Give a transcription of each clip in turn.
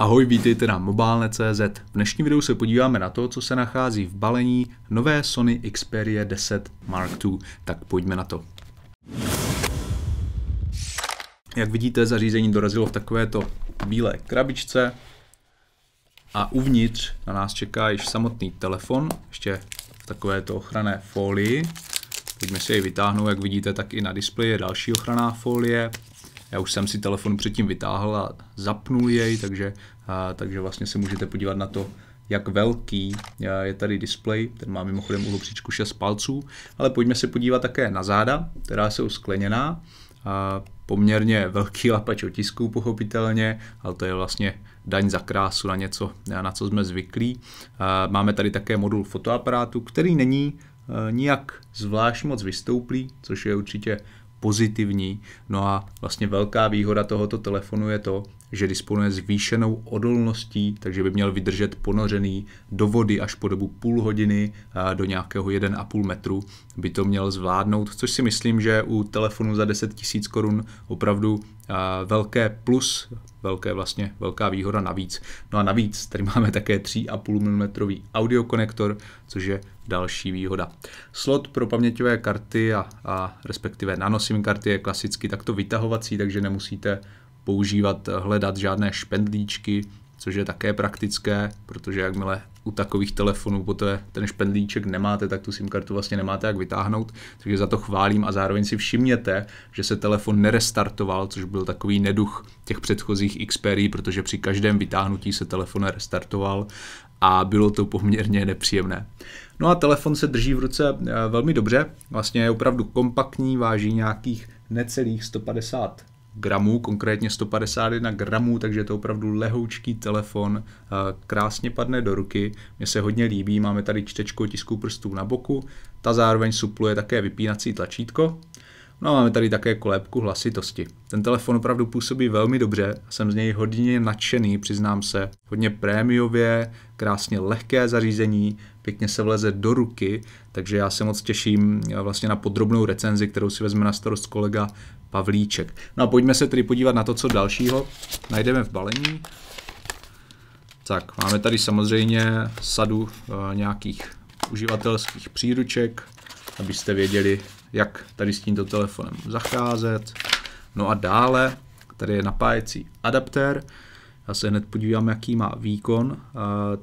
Ahoj, vítejte na mobilne.cz. V dnešním videu se podíváme na to, co se nachází v balení nové Sony Xperia 10 Mark II. Tak pojďme na to. Jak vidíte, zařízení dorazilo v takovéto bílé krabičce a uvnitř na nás čeká již samotný telefon, ještě v takovéto ochranné folii. Pojďme si jej vytáhnout, jak vidíte, tak i na displeji je další ochranná folie. Já už jsem si telefon předtím vytáhl a zapnul jej, takže, a, takže vlastně se můžete podívat na to, jak velký je tady displej, ten má mimochodem uhlopříčku 6 palců, ale pojďme se podívat také na záda, která jsou skleněná, a poměrně velký lapač otisků pochopitelně, ale to je vlastně daň za krásu na něco, na co jsme zvyklí. Máme tady také modul fotoaparátu, který není nijak zvlášť moc vystouplý, což je určitě pozitivní. No a vlastně velká výhoda tohoto telefonu je to, že disponuje zvýšenou odolností, takže by měl vydržet ponořený do vody až po dobu půl hodiny do nějakého 1,5 metru by to měl zvládnout, což si myslím, že u telefonu za 10 000 korun opravdu velké plus, velké vlastně, velká výhoda navíc. No a navíc tady máme také 3,5 mm audio konektor, což je další výhoda. Slot pro paměťové karty a, a respektive nanosim karty je klasicky takto vytahovací, takže nemusíte používat, hledat žádné špendlíčky, což je také praktické, protože jakmile u takových telefonů poté ten špendlíček nemáte, tak tu SIM kartu vlastně nemáte jak vytáhnout, takže za to chválím a zároveň si všimněte, že se telefon nerestartoval, což byl takový neduch těch předchozích Xperia, protože při každém vytáhnutí se telefon restartoval a bylo to poměrně nepříjemné. No a telefon se drží v ruce eh, velmi dobře, vlastně je opravdu kompaktní, váží nějakých necelých 150 gramů, konkrétně 151 gramů, takže je to opravdu lehoučký telefon, eh, krásně padne do ruky, mně se hodně líbí, máme tady čtečku otisků prstů na boku, ta zároveň supluje také vypínací tlačítko, No a máme tady také kolébku hlasitosti. Ten telefon opravdu působí velmi dobře, jsem z něj hodně nadšený, přiznám se. Hodně prémiově, krásně lehké zařízení, pěkně se vleze do ruky, takže já se moc těším eh, vlastně na podrobnou recenzi, kterou si vezme na starost kolega Pavlíček. No a pojďme se tedy podívat na to, co dalšího najdeme v balení. Tak, máme tady samozřejmě sadu uh, nějakých uživatelských příruček, abyste věděli, jak tady s tímto telefonem zacházet. No a dále, tady je napájecí adaptér, já se hned podívám, jaký má výkon.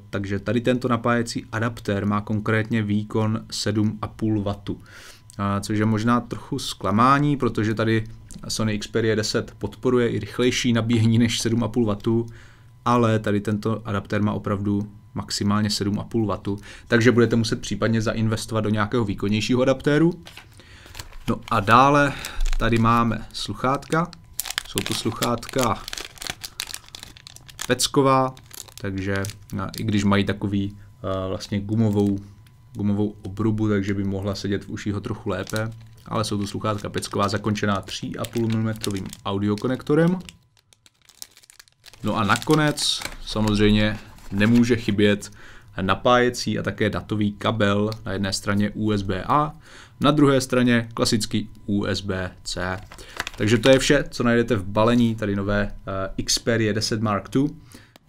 Takže tady tento napájecí adaptér má konkrétně výkon 7,5 W. Což je možná trochu zklamání, protože tady Sony Xperia 10 podporuje i rychlejší nabíjení než 7,5 W, ale tady tento adaptér má opravdu maximálně 7,5 W, takže budete muset případně zainvestovat do nějakého výkonnějšího adaptéru. No a dále tady máme sluchátka. Jsou to sluchátka pecková, takže i když mají takový vlastně gumovou, gumovou obrubu, takže by mohla sedět v uších trochu lépe, ale jsou to sluchátka pecková zakončená 3,5 mm audiokonektorem. No a nakonec samozřejmě nemůže chybět napájecí a také datový kabel, na jedné straně USB-A, na druhé straně klasický USB-C. Takže to je vše, co najdete v balení tady nové uh, Xperia 10 Mark II.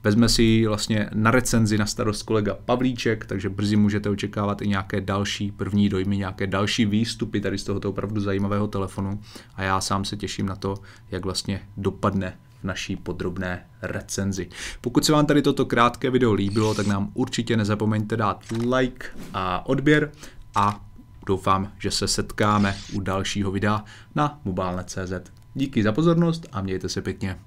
Vezme si vlastně na recenzi na starost kolega Pavlíček, takže brzy můžete očekávat i nějaké další první dojmy, nějaké další výstupy tady z tohoto opravdu zajímavého telefonu a já sám se těším na to, jak vlastně dopadne naší podrobné recenzi. Pokud se vám tady toto krátké video líbilo, tak nám určitě nezapomeňte dát like a odběr a doufám, že se setkáme u dalšího videa na mobilne.cz. Díky za pozornost a mějte se pěkně.